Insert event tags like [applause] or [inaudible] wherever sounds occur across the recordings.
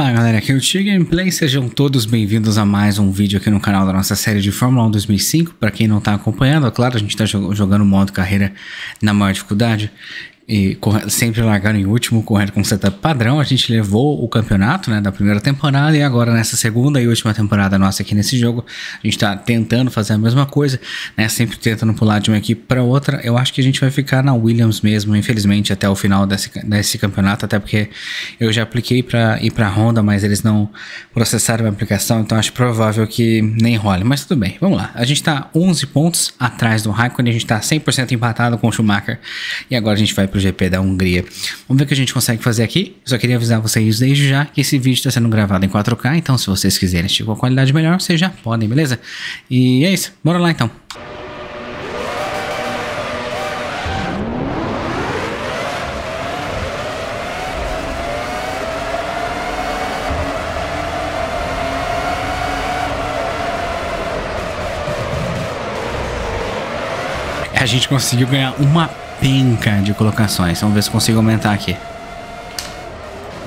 Fala galera, aqui é o Tio Gameplay, sejam todos bem-vindos a mais um vídeo aqui no canal da nossa série de Fórmula 1 2005. Para quem não está acompanhando, é claro, a gente está jogando modo carreira na maior dificuldade e sempre largaram em último, correndo com setup padrão. A gente levou o campeonato né, da primeira temporada e agora nessa segunda e última temporada nossa aqui nesse jogo, a gente está tentando fazer a mesma coisa, né, sempre tentando pular de uma equipe para outra. Eu acho que a gente vai ficar na Williams mesmo, infelizmente, até o final desse, desse campeonato, até porque eu já apliquei para ir para Honda, mas eles não processaram a aplicação, então acho provável que nem role. Mas tudo bem, vamos lá. A gente está 11 pontos atrás do Raikkonen, a gente está 100% empatado com o Schumacher e agora a gente vai para GP da Hungria. Vamos ver o que a gente consegue fazer aqui. Só queria avisar vocês desde já que esse vídeo está sendo gravado em 4K, então se vocês quiserem assistir com a qualidade melhor, vocês já podem, beleza? E é isso, bora lá então. A gente conseguiu ganhar uma penca de colocações. Vamos ver se consigo aumentar aqui.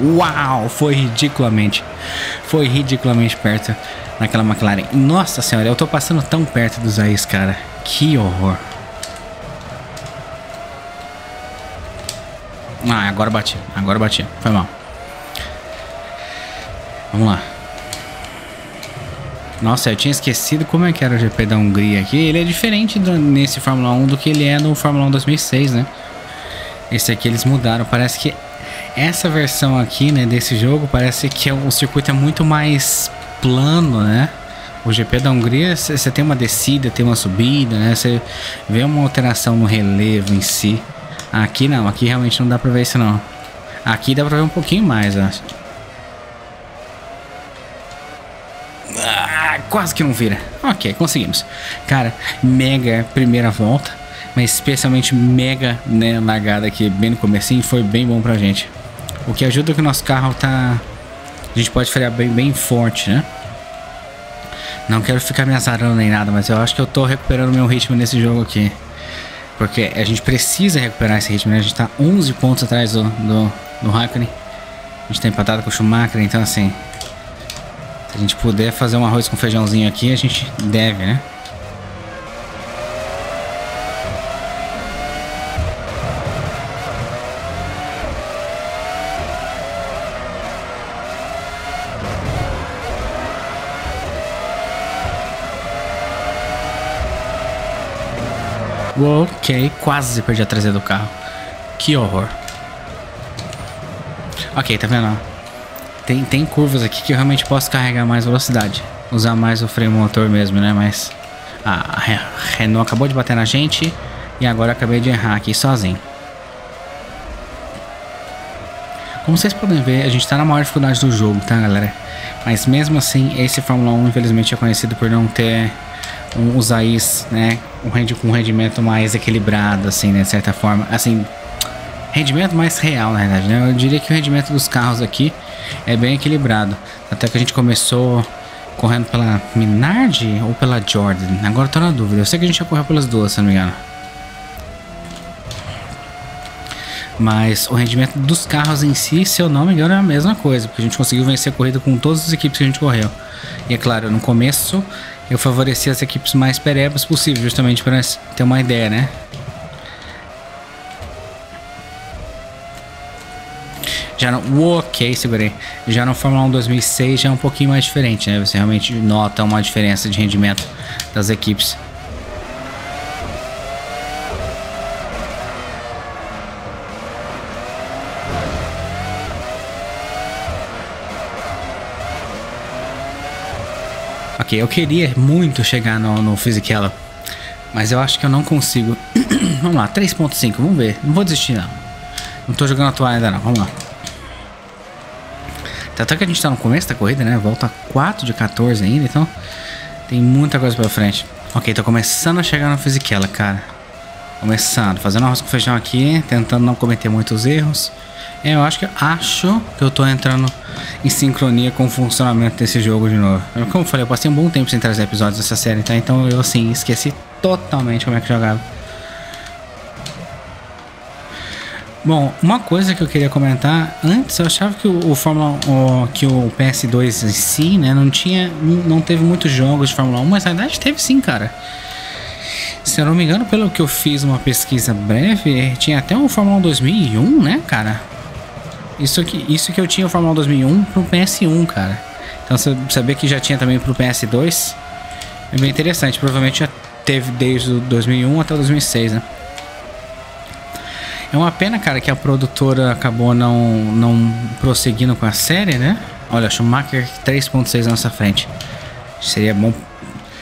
Uau, foi ridiculamente, foi ridiculamente perto naquela McLaren. Nossa senhora, eu tô passando tão perto dos Ais, cara. Que horror. Ah, agora bati, agora bati. Foi mal. Vamos lá. Nossa, eu tinha esquecido como é que era o GP da Hungria aqui. Ele é diferente do, nesse Fórmula 1 do que ele é no Fórmula 1 2006, né? Esse aqui eles mudaram. Parece que essa versão aqui, né, desse jogo, parece que o circuito é muito mais plano, né? O GP da Hungria, você tem uma descida, tem uma subida, né? Você vê uma alteração no relevo em si. Aqui não, aqui realmente não dá pra ver isso não. Aqui dá pra ver um pouquinho mais, acho. Quase que não vira. Ok, conseguimos. Cara, mega primeira volta, mas especialmente mega né, largada aqui bem no começo foi bem bom pra gente. O que ajuda que o nosso carro tá... A gente pode frear bem, bem forte, né? Não quero ficar me azarando nem nada, mas eu acho que eu tô recuperando meu ritmo nesse jogo aqui. Porque a gente precisa recuperar esse ritmo, né? A gente tá 11 pontos atrás do, do, do Hackney. A gente tá empatado com o Schumacher, então assim... Se a gente puder fazer um arroz com feijãozinho aqui, a gente deve, né? Ok, quase perdi a traseira do carro. Que horror. Ok, tá vendo? Tem, tem curvas aqui que eu realmente posso carregar mais velocidade. Usar mais o freio motor mesmo, né? Mas a Renault acabou de bater na gente e agora acabei de errar aqui sozinho. Como vocês podem ver, a gente está na maior dificuldade do jogo, tá, galera? Mas mesmo assim, esse Fórmula 1 infelizmente é conhecido por não ter um, os AIs, né? Um, com um rendimento mais equilibrado, assim, né? De certa forma. Assim, rendimento mais real, na verdade, né? Eu diria que o rendimento dos carros aqui é bem equilibrado. Até que a gente começou correndo pela Minardi ou pela Jordan. Agora tô na dúvida. Eu sei que a gente já correu pelas duas, se não me engano. Mas o rendimento dos carros em si, se eu não me engano, é a mesma coisa. Porque a gente conseguiu vencer a corrida com todas as equipes que a gente correu. E é claro, no começo eu favoreci as equipes mais perebas possível, justamente para ter uma ideia, né? Já no, ok, segurei. Já no Fórmula 1 2006 já é um pouquinho mais diferente, né? Você realmente nota uma diferença de rendimento das equipes. Ok, eu queria muito chegar no, no Fisichella, mas eu acho que eu não consigo. [clears throat] vamos lá, 3.5, vamos ver. Não vou desistir não. Não tô jogando a toalha ainda não, vamos lá. Até que a gente tá no começo da corrida, né? Volta 4 de 14 ainda, então tem muita coisa pela frente. Ok, tô começando a chegar no Fisichella, cara. Começando, fazendo arroz com feijão aqui, tentando não cometer muitos erros. Eu acho que acho que eu tô entrando em sincronia com o funcionamento desse jogo de novo. Como eu falei, eu passei um bom tempo sem trazer episódios dessa série, tá? Então eu assim esqueci totalmente como é que jogava. Bom, uma coisa que eu queria comentar, antes eu achava que o, o Fórmula o, que o PS2 em si, né, não tinha não teve muitos jogos de Fórmula 1, mas na verdade teve sim, cara. Se eu não me engano, pelo que eu fiz uma pesquisa breve, tinha até o Fórmula 1 2001, né, cara? Isso que, isso que eu tinha o Fórmula 1 2001 pro PS1, cara. Então você saber que já tinha também pro PS2 é bem interessante. Provavelmente já teve desde o 2001 até o 2006, né? É uma pena, cara, que a produtora acabou não, não prosseguindo com a série, né? Olha, Schumacher 3.6 na nossa frente. Seria bom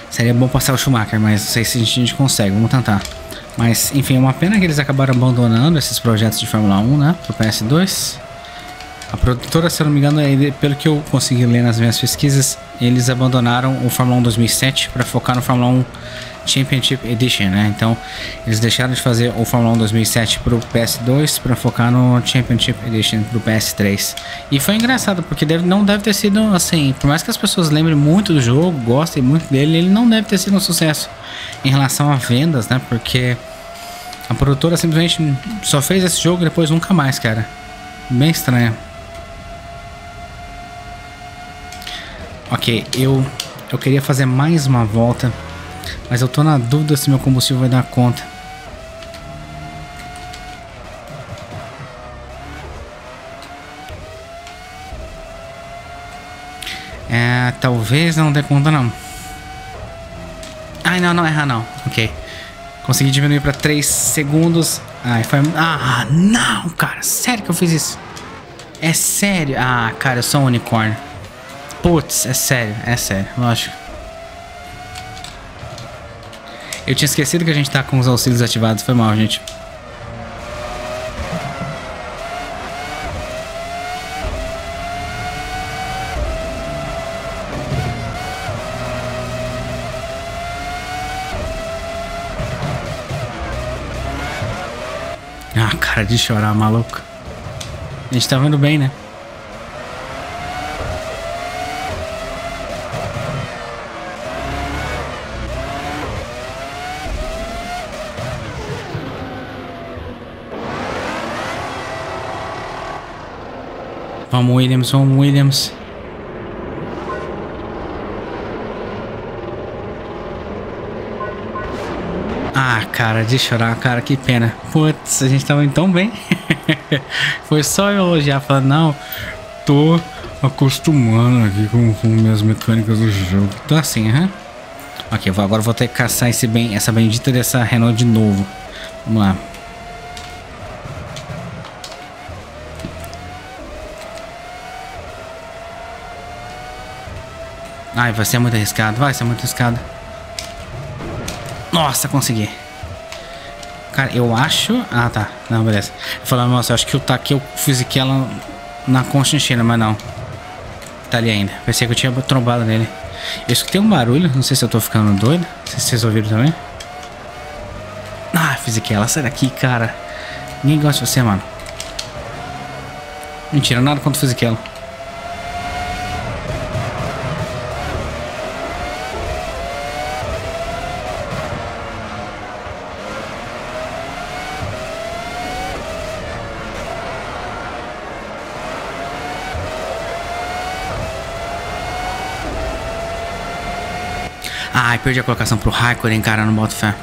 seria bom passar o Schumacher, mas não sei se a gente consegue, vamos tentar. Mas, enfim, é uma pena que eles acabaram abandonando esses projetos de Fórmula 1, né? Pro PS2. A produtora, se eu não me engano, pelo que eu consegui ler nas minhas pesquisas, eles abandonaram o Fórmula 1 2007 para focar no Fórmula 1 Championship Edition, né? Então, eles deixaram de fazer o Fórmula 1 2007 pro PS2 para focar no Championship Edition pro PS3. E foi engraçado porque deve, não deve ter sido assim, por mais que as pessoas lembrem muito do jogo, gostem muito dele, ele não deve ter sido um sucesso em relação a vendas, né? Porque a produtora simplesmente só fez esse jogo e depois nunca mais, cara. Bem estranho. Ok, eu eu queria fazer mais uma volta mas eu tô na dúvida se meu combustível vai dar conta. É, talvez não dê conta não. Ai, não, não erra não. Ok. Consegui diminuir pra 3 segundos. Ai, foi... Ah, não, cara. Sério que eu fiz isso? É sério? Ah, cara, eu sou um unicórnio. Putz, é sério, é sério, lógico. Eu tinha esquecido que a gente tá com os auxílios ativados. Foi mal, gente. Ah, cara de chorar, maluco. A gente tá vendo bem, né? Vamos, Williams, vamos, Williams. Ah, cara, de chorar, cara, que pena. Putz, a gente tava indo tão bem. [laughs] Foi só eu elogiar, falar, não, tô acostumando aqui com, com minhas mecânicas do jogo. Tô assim, aham. Ok, agora vou ter que caçar esse bem, essa bendita dessa Renault de novo. Vamos lá. Ai, vai ser muito arriscado. Vai ser muito arriscado. Nossa, consegui. Cara, eu acho... Ah, tá. Não, beleza. Falando, nossa, eu acho que eu taquei o Fisichella na Conchinchina, mas não. Tá ali ainda. Pensei que eu tinha trombado nele. Eu escutei um barulho. Não sei se eu tô ficando doido. Não sei se vocês ouviram também. Ah, Fisichella, sai daqui, cara. Ninguém gosta de você, mano. Mentira, nada contra o Fisichella. Ai, perdi a colocação pro Raikkonen, cara, não boto fé.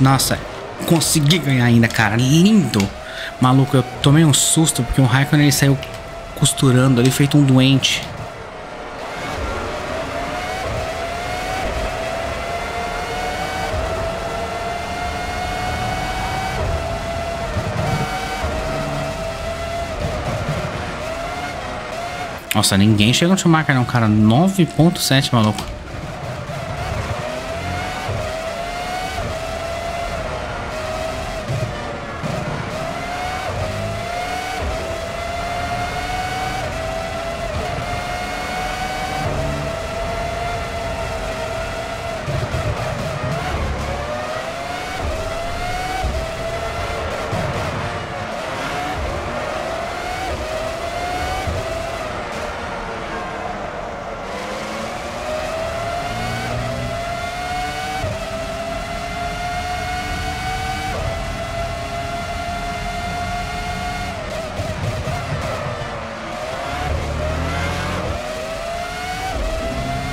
Nossa, consegui ganhar ainda, cara. Lindo. Maluco, eu tomei um susto porque o Raikkonen ele saiu costurando ali, feito um doente. Nossa, ninguém chega no Schumacher não, cara. 9.7, maluco.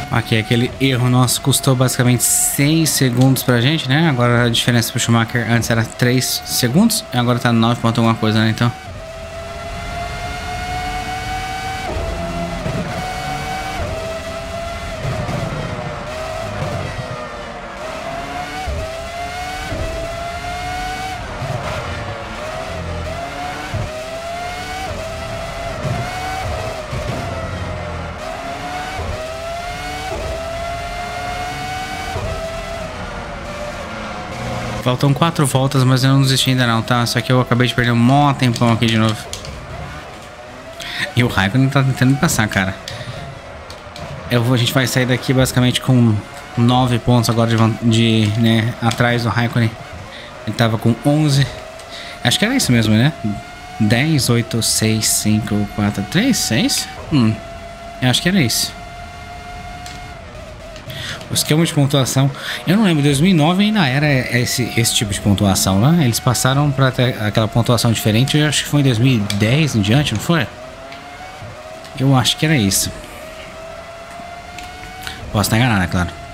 Ok, aquele erro nosso custou basicamente 6 segundos pra gente, né? Agora a diferença pro Schumacher antes era 3 segundos, agora tá 9 ponto alguma coisa, né? Então... Faltam quatro voltas, mas eu não desisti ainda não, tá? Só que eu acabei de perder um mó tempão aqui de novo. E o Raikkonen tá tentando passar, cara. Eu a gente vai sair daqui basicamente com nove pontos agora de, de né, atrás do Raikkonen. Ele tava com 11. Acho que era isso mesmo, né? 10, 8, 6, 5, 4, 3, 6? Hum, eu acho que era isso o esquema de pontuação. Eu não lembro, 2009 ainda era esse, esse tipo de pontuação, né? Eles passaram para aquela pontuação diferente, eu acho que foi em 2010 em diante, não foi? Eu acho que era isso. Posso estar enganado, é claro.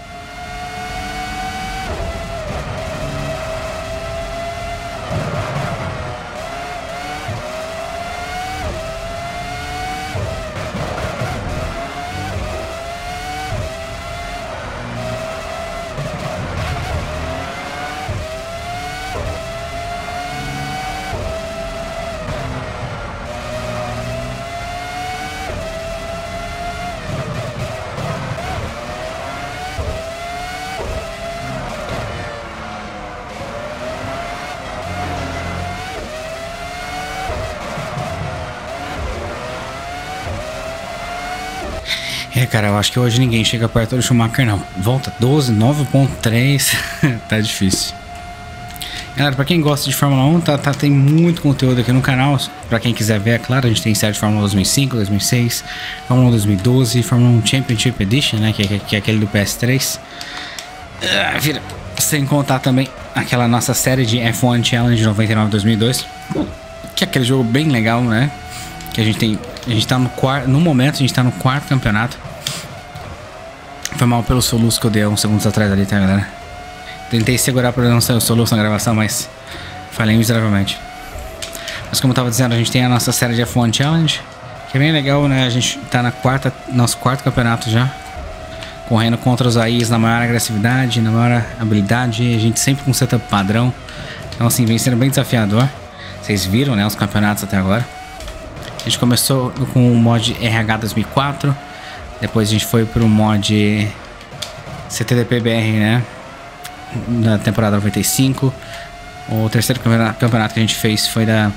Cara, eu acho que hoje ninguém chega perto do Schumacher, não. Volta 12, 9.3. [laughs] tá difícil. Galera, pra quem gosta de Fórmula 1, tá, tá, tem muito conteúdo aqui no canal. Pra quem quiser ver, é claro, a gente tem série de Fórmula 2005, 2006, Fórmula 1 2012, Fórmula 1 Championship Edition, né, que, que, que é aquele do PS3. Ah, vira. Sem contar também aquela nossa série de F1 Challenge 99-2002, que é aquele jogo bem legal, né? Que a gente tem a gente tá no quarto. No momento, a gente tá no quarto campeonato. Foi mal pelo soluço que eu dei uns segundos atrás ali, tá, galera? Tentei segurar pra não sair o soluço na gravação, mas falhei miseravelmente. Mas como eu tava dizendo, a gente tem a nossa série de F1 Challenge. Que é bem legal, né? A gente tá na quarta, nosso quarto campeonato já. Correndo contra os AIs na maior agressividade, na maior habilidade. A gente sempre com setup padrão. Então, assim, vem sendo bem desafiador. Vocês viram, né? Os campeonatos até agora. A gente começou com o mod RH 2004, depois a gente foi pro mod CTDPBR, né? Na temporada 95. O terceiro campeonato que a gente fez foi da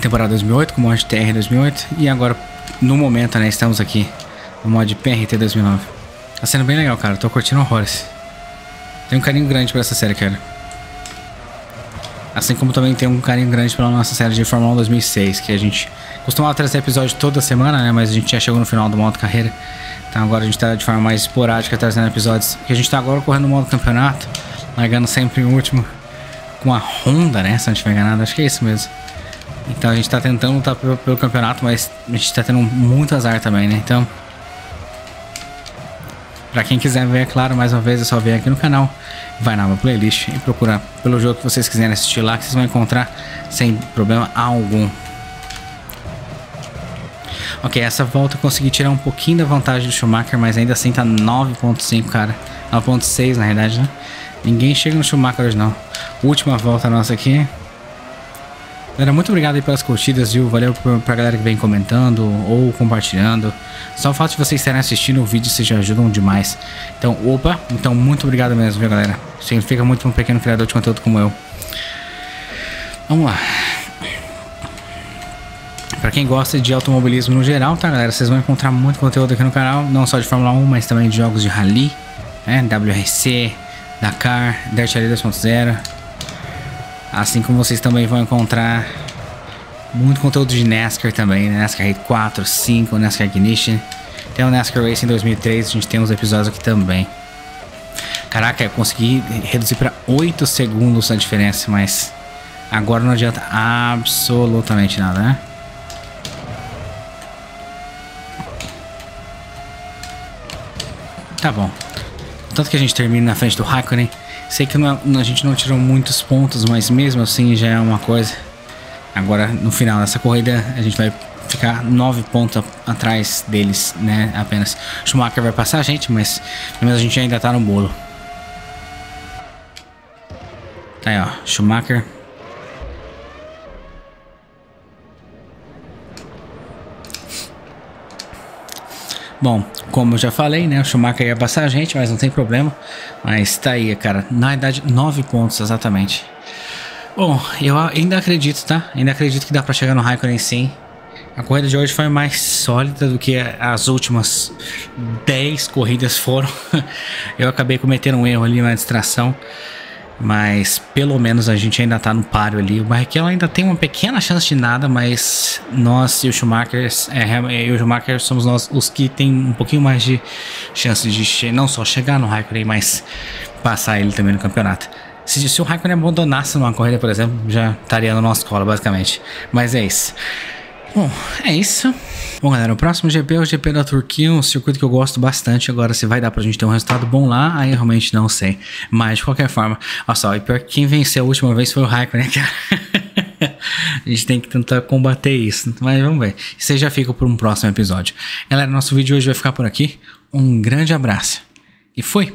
temporada 2008, com o mod TR 2008. E agora, no momento, né, estamos aqui no mod PRT 2009. Tá sendo bem legal, cara. Tô curtindo horrores. Tenho um carinho grande por essa série, cara. Assim como também tem um carinho grande pela nossa série de Fórmula 1 2006, que a gente costumava trazer episódio toda semana, né? Mas a gente já chegou no final do modo carreira. Então agora a gente tá de forma mais esporádica trazendo episódios. Que a gente tá agora correndo no modo campeonato, largando sempre o último com a Honda, né? Se não estiver enganado, acho que é isso mesmo. Então a gente tá tentando lutar pelo, pelo campeonato, mas a gente tá tendo muito azar também, né? Então. Pra quem quiser ver, é claro, mais uma vez é só vir aqui no canal vai na minha playlist e procurar pelo jogo que vocês quiserem assistir lá, que vocês vão encontrar sem problema algum. Ok, essa volta eu consegui tirar um pouquinho da vantagem do Schumacher, mas ainda assim tá 9.5, cara. 9.6 na verdade, né? Ninguém chega no Schumacher hoje não. Última volta nossa aqui. Galera, muito obrigado aí pelas curtidas, viu? Valeu pra galera que vem comentando ou compartilhando. Só o fato de vocês estarem assistindo o vídeo, vocês já ajudam demais. Então, opa, então muito obrigado mesmo, viu, galera? Significa muito pra um pequeno criador de conteúdo como eu. Vamos lá. Pra quem gosta de automobilismo no geral, tá, galera? Vocês vão encontrar muito conteúdo aqui no canal, não só de Fórmula 1, mas também de jogos de rally, né? WRC, Dakar, Dirt Rally 2.0 Assim como vocês também vão encontrar muito conteúdo de NASCAR também, né? NASCAR 4, 5, NASCAR Ignition. Tem o NASCAR Racing 2003, a gente tem uns episódios aqui também. Caraca, eu consegui reduzir para 8 segundos a diferença, mas agora não adianta absolutamente nada, né? Tá bom. Tanto que a gente termina na frente do Raikkonen. Sei que não, a gente não tirou muitos pontos, mas mesmo assim já é uma coisa. Agora, no final dessa corrida, a gente vai ficar nove pontos atrás deles, né? Apenas. Schumacher vai passar a gente, mas pelo menos a gente ainda tá no bolo. Tá aí, ó. Schumacher. Bom, como eu já falei, né? O Schumacher ia passar a gente, mas não tem problema. Mas tá aí, cara. Na idade, nove pontos exatamente. Bom, eu ainda acredito, tá? Ainda acredito que dá pra chegar no Raikkonen sim. A corrida de hoje foi mais sólida do que as últimas 10 corridas foram. [laughs] Eu acabei cometendo um erro ali na distração. Mas pelo menos a gente ainda tá no páreo ali. O Barrichello ainda tem uma pequena chance de nada, mas nós e o Schumacher, é, eu e o Schumacher somos nós os que tem um pouquinho mais de chance de não só chegar no Raikkonen, mas passar ele também no campeonato. Se, se o Raikkonen abandonasse numa corrida, por exemplo, já estaria no nosso colo, basicamente. Mas é isso. Bom, é isso. Bom, galera, o próximo GP é o GP da Turquia, um circuito que eu gosto bastante. Agora, se vai dar pra gente ter um resultado bom lá, aí realmente não sei. Mas, de qualquer forma, olha só, e pior que quem venceu a última vez foi o Raikkonen, cara. [laughs] a gente tem que tentar combater isso. Mas vamos ver. Isso aí já fica por um próximo episódio. Galera, nosso vídeo hoje vai ficar por aqui. Um grande abraço. E fui!